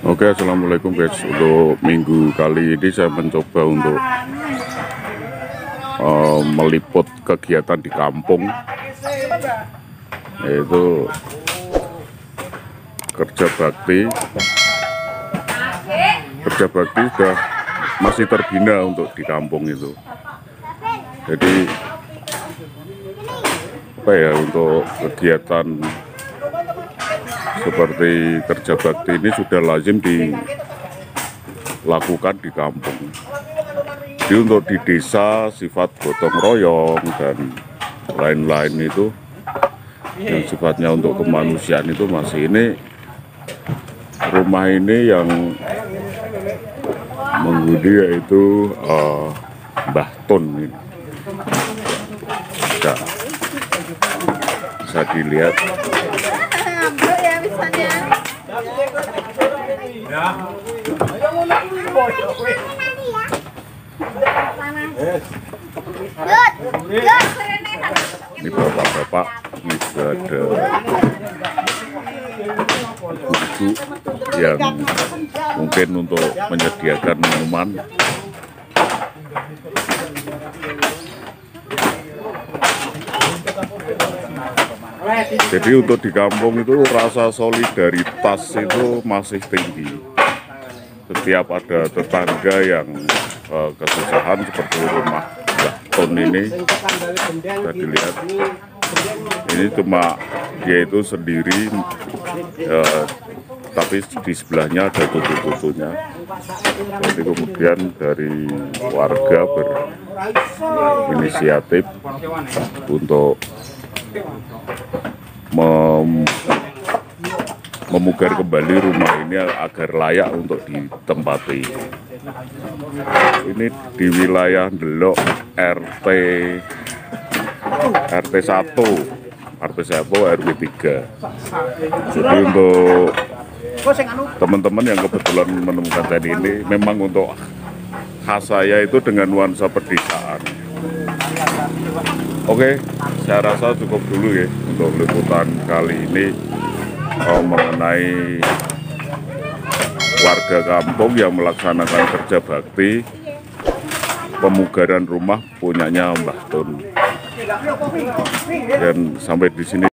Oke, assalamualaikum guys. Untuk minggu kali ini saya mencoba untuk uh, meliput kegiatan di kampung, yaitu kerja bakti. Kerja bakti sudah masih terbina untuk di kampung itu. Jadi apa ya untuk kegiatan seperti kerja bakti ini sudah lazim dilakukan di kampung. Jadi untuk di desa sifat gotong royong dan lain-lain itu yang sifatnya untuk kemanusiaan itu masih ini rumah ini yang menghuni yaitu uh, Mbah Tun ini. Bisa, bisa dilihat Ya. Ini bapak-bapak ini juga ada ibu yang mungkin untuk menyediakan minuman jadi untuk di kampung itu rasa solidaritas itu masih tinggi. Setiap ada tetangga yang eh, kesusahan seperti rumah Ton ini bisa dilihat. Ini cuma dia itu sendiri eh, tapi di sebelahnya ada tutu-tutunya jadi kemudian dari warga berinisiatif untuk mem- memugar kembali rumah ini agar layak untuk ditempati. Ini di wilayah Delok RT RT 1 RT 1 RW 3 jadi untuk teman-teman yang kebetulan menemukan saya ini memang untuk khas saya itu dengan nuansa pedesaan. Oke saya rasa cukup dulu ya untuk liputan kali ini eh, mengenai warga kampung yang melaksanakan kerja bakti. Pemugaran rumah punyanya Mbah Tun. Dan sampai di sini